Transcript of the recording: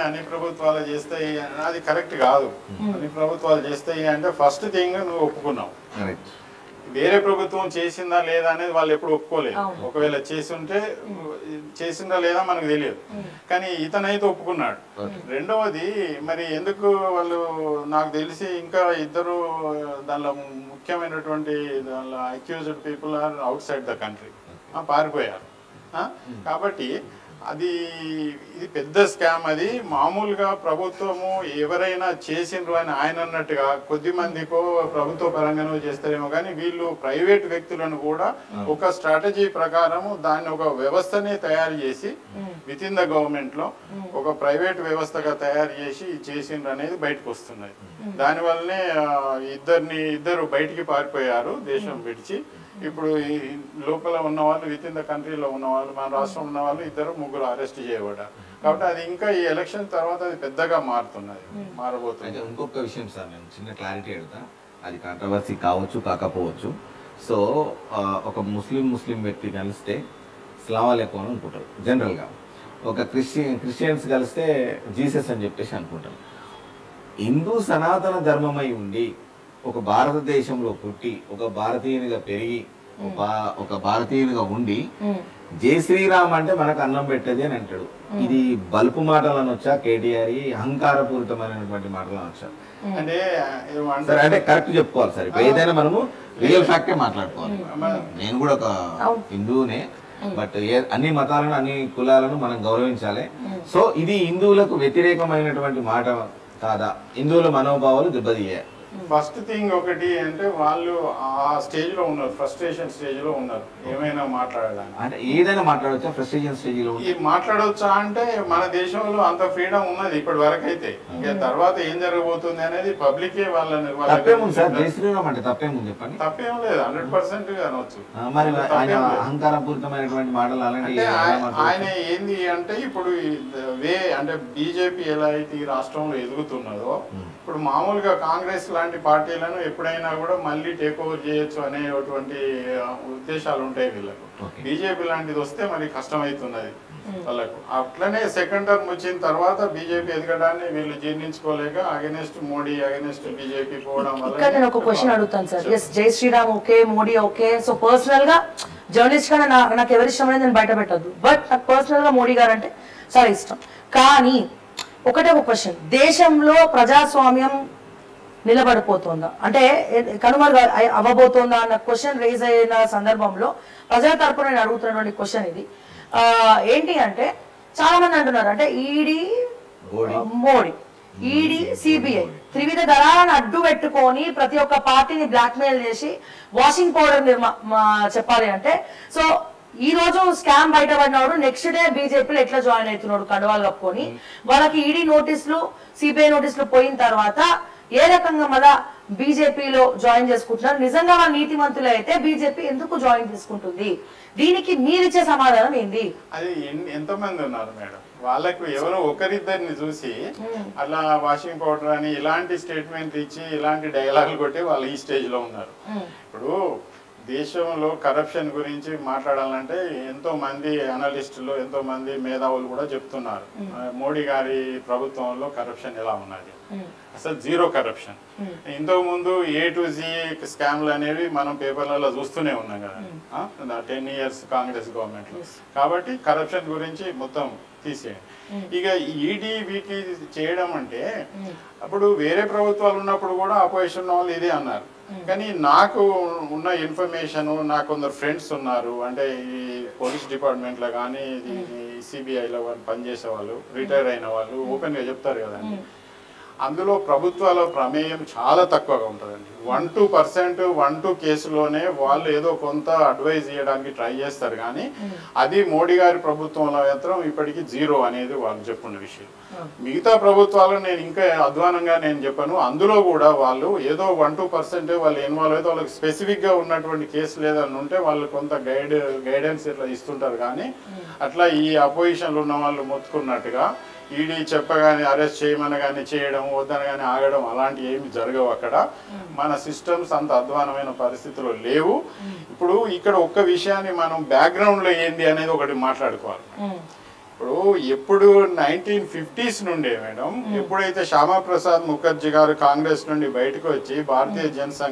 అన్ని అన్ని ప్రభుత్వాలు చేస్తాయి. అది కరెక్ట్ కాదు. అన్ని ప్రభుత్వాలు చేస్తాయి అంటే ఫస్ట్ థింగ్ నువ్వు ఒప్పుకున్నావు. వేరే ప్రభుత్వం చేసిందా లేదా అనేది వాళ్ళు ఎప్పుడు ఒప్పుకోలేదు. అవును. ఒకవేళ చేసి ఉంటే చేసిందా లేదా మనకు తెలియదు. కానీ ఇతనైతే ఒప్పుకున్నాడు. రెండవది మరి ఎందుకు వాళ్ళు నాకు తెలిసి ఇంకా ఇద్దరు దానిలో ముఖ్యమైనటువంటి దానిలో accused people are outside the country పారిపోయారు? కాబట్టి అది ఇది పెద్ద స్కామ్ అది. మామూలుగా ప్రభుత్వము ఎవరైనా చేసిండ్రు అని ఆయన అన్నట్టుగా కొద్ది మందికో ప్రభుత్వ పరంగానో చేస్తారేమో కానీ వీళ్ళు ప్రైవేట్ వ్యక్తులను కూడా ఒక స్ట్రాటజీ ప్రకారము దాన్ని ఒక వ్యవస్థనే తయారు చేసి విత్ ఇన్ ద గవర్నమెంట్లో ఒక ప్రైవేట్ వ్యవస్థగా తయారు చేసి చేసిండ్రు అనేది బయటకు వస్తున్నది. దానివల్లనే ఇద్దరిని ఇద్దరు బయటికి పారిపోయారు దేశం విడిచి. ఇప్పుడు ఈ లోపల ఉన్న వాళ్ళు విత్ ఇన్ ద కంట్రీలో ఉన్న వాళ్ళు మన రాష్ట్రంలో ఉన్న వాళ్ళు ఇద్దరు ముగ్గురు అరెస్ట్ చేయబడ్డారు. కాబట్టి అది ఇంకా ఈ ఎలక్షన్ తర్వాత అది పెద్దగా మారుతున్నది మారబోతుంది ఇంకొక విషయం సార్ నేను చిన్న క్లారిటీ అడుగుతా. అది కాంట్రవర్సీ కావచ్చు కాకపోవచ్చు. సో ఒక ముస్లిం ముస్లిం వ్యక్తి కలిస్తే స్లావాలేకో అని అనుకుంటారు జనరల్గా ఒక క్రిస్టియన్ క్రిస్టియన్స్ కలిస్తే జీసస్ అని చెప్పేసి అనుకుంటారు. హిందూ సనాతన ధర్మమై ఉండి ఒక భారతదేశంలో పుట్టి ఒక భారతీయునిగా పెరిగి ఒక భారతీయునిగా ఉండి జై శ్రీరామ్ అంటే మనకు అన్నం పెట్టేది అని అంటాడు. ఇది బల్పు మాటలు అనొచ్చా కేటీఆర్ అహంకారపూరితమైనటువంటి మాటలు అనొచ్చా అంటే? సరే అంటే కరెక్ట్ చెప్పుకోవాలి సార్. ఇప్పుడు ఏదైనా మనము రియల్ ఫ్యాక్టే మాట్లాడుకోవాలి. నేను కూడా ఒక హిందువునే బట్ అన్ని మతాలను అన్ని కులాలను మనం గౌరవించాలి. సో ఇది హిందువులకు వ్యతిరేకమైనటువంటి మాట కాదా? హిందువుల మనోభావాలు దెబ్బతీయాయి. ఫస్ట్ థింగ్ ఒకటి అంటే వాళ్ళు ఆ స్టేజ్లో ఉన్నారు ఫ్రస్ట్రేషన్ స్టేజ్లో ఉన్నారు. ఏమైనా మాట్లాడడానికి అంటే ఏదైనా మాట్లాడవచ్చా ఫ్రస్ట్రేషన్ స్టేజ్లో ఈ మాట్లాడవచ్చా అంటే మన దేశంలో అంత ఫ్రీడమ్ ఉన్నది ఇప్పటి వరకు అయితే ఇంకా తర్వాత ఏం జరగబోతుంది అనేది పబ్లికే వాళ్ళని వాళ్ళకి తప్పేముంది సార్ జై శ్రీరామ్ అంటే తప్పేముంది చెప్పండి. తప్పేం లేదు హండ్రెడ్ పర్సెంట్ అనవచ్చు మరి ఆయన. అహంకారపూరితమైనటువంటి మాటలు అలాంటి ఆయన ఏంది అంటే ఇప్పుడు వే అంటే బీజేపీ ఎలా అయితే ఈ రాష్ట్రంలో ఎదుగుతున్నదో ఇప్పుడు మామూలుగా కాంగ్రెస్ లాంటి పార్టీలను ఎప్పుడైనా కూడా మళ్ళీ టేక్ ఓవర్ చేయొచ్చు అనేటువంటి ఉద్దేశాలు ఉంటాయి వీళ్ళకు. బీజేపీ లాంటిది వస్తే మరి కష్టం అవుతున్నది వాళ్ళకు. అట్లనే సెకండ్ టర్మ్ వచ్చిన తర్వాత బీజేపీ ఎదగడాన్ని వీళ్ళు జీర్ణించుకోలేక అగెనెస్ట్ మోడీ అగెనెస్ట్ బీజేపీ పోవడం నేను ఒక క్వశ్చన్ అడుగుతాను సార్. ఎస్ జై Sriram okay Modi okay. So పర్సనల్గా జర్నలిస్ట్గా నాకు ఎవరి ఇష్టం అనేది నేను బయట పెట్టద్దు. బట్ నాకు పర్సనల్గా మోడీ గారు అంటే చాలా ఇష్టం. కానీ ఒకటే ఒక క్వశ్చన్ దేశంలో ప్రజాస్వామ్యం నిలబడిపోతుందా? అంటే కనుమరుగు అవ్వబోతోందా అన్న క్వశ్చన్ రేజ్ అయిన సందర్భంలో ప్రజల తరపున నేను అడుగుతున్నటువంటి క్వశ్చన్ ఇది. ఆ, ఏంటి అంటే చాలా మంది అంటున్నారు అంటే ఈడీ మోడీ. ఈడీ సిబిఐ త్రివిధ దళాలను అడ్డు పెట్టుకొని ప్రతి ఒక్క పార్టీని బ్లాక్మెయిల్ చేసి వాషింగ్ పౌడర్ నిర్మా చెప్పాలి అంటే సో ఈ రోజు స్కామ్ బయటపడినాడు నెక్స్ట్ డే బీజేపీలో ఎట్లా జాయిన్ అవుతున్నాడు కండవాలు కప్పుకొని? వాళ్ళకి ఈడీ నోటీసులు సిబిఐ నోటీసులు పోయిన తర్వాత ఏ రకంగా మళ్ళా బీజేపీలో జాయిన్ చేసుకుంటున్నారు? నిజంగా వాళ్ళు నీతిమంతులు అయితే బీజేపీ ఎందుకు జాయిన్ చేసుకుంటుంది? దీనికి మీరిచ్చే సమాధానం ఏంది? అది ఎన్ని- ఎంతమంది ఉన్నారు మేడం. వాళ్ళకు ఎవరో ఒకరిద్దరిని చూసి అలా వాషింగ్ పౌడర్ అని ఇలాంటి స్టేట్మెంట్ ఇచ్చి ఇలాంటి డైలాగులు కొట్టి వాళ్ళు ఈ స్టేజ్లో ఉన్నారు ఇప్పుడు దేశంలో కరప్షన్ గురించి మాట్లాడాలంటే ఎంతో మంది అనలిస్టులు ఎంతో మంది మేధావులు కూడా చెప్తున్నారు. మోడీ గారి ప్రభుత్వంలో కరప్షన్ ఎలా ఉన్నది? అసలు జీరో కరప్షన్ ఇంతకు ముందు ఏ టు జీ స్కామ్లు అనేవి మనం పేపర్లలో చూస్తూనే ఉన్నాం కదా. టెన్ ఇయర్స్ కాంగ్రెస్ గవర్నమెంట్ కాబట్టి కరప్షన్ గురించి మొత్తం తీసేయండి. ఇక ఈడీ వీటి చేయడం అంటే అప్పుడు వేరే ప్రభుత్వాలు ఉన్నప్పుడు కూడా అపోజిషన్ వాళ్ళు ఇదే అన్నారు. కానీ నాకు ఉన్న ఇన్ఫర్మేషన్ నాకు కొందరు ఫ్రెండ్స్ ఉన్నారు. అంటే ఈ పోలీస్ డిపార్ట్మెంట్లో కానీ సిబిఐలో వాళ్ళు పనిచేసే వాళ్ళు రిటైర్ అయిన వాళ్ళు ఓపెన్గా చెప్తారు కదండి. అందులో ప్రభుత్వాల ప్రమేయం చాలా తక్కువగా ఉంటుందండి. One two percent one two కేసులోనే వాళ్ళు ఏదో కొంత అడ్వైజ్ చేయడానికి ట్రై చేస్తారు. కానీ అది మోడీ గారి ప్రభుత్వంలో మాత్రం ఇప్పటికీ జీరో అనేది వాళ్ళు చెప్పున్న విషయం. మిగతా ప్రభుత్వాలు నేను ఇంకా అధ్వానంగా నేను చెప్పాను. అందులో కూడా వాళ్ళు ఏదో వన్ టూ పర్సెంట్ వాళ్ళు ఇన్వాల్వ్ అయితే వాళ్ళకి స్పెసిఫిక్గా ఉన్నటువంటి కేసు లేదని ఉంటే వాళ్ళు కొంత గైడ్ గైడెన్స్ ఇట్లా ఇస్తుంటారు. కానీ అట్లా ఈ అపోజిషన్లో ఉన్న వాళ్ళు మొత్తుకున్నట్టుగా ఈడీ చెప్పగానే అరెస్ట్ చేయమనగానే చేయడం వద్దనగానే ఆగడం అలాంటి ఏమి జరగవు అక్కడ. మన సిస్టమ్స్ అంత అధ్వానమైన పరిస్థితిలో లేవు. ఇప్పుడు ఇక్కడ ఒక్క విషయాన్ని మనం బ్యాక్గ్రౌండ్లో ఏంది అనేది ఒకటి మాట్లాడుకోవాలి. ఇప్పుడు ఎప్పుడు నైన్టీన్ ఫిఫ్టీస్ నుండే మేడం ఎప్పుడైతే శ్యామా ప్రసాద్ ముఖర్జీ గారు కాంగ్రెస్ నుండి బయటకు వచ్చి భారతీయ జనసంఘ్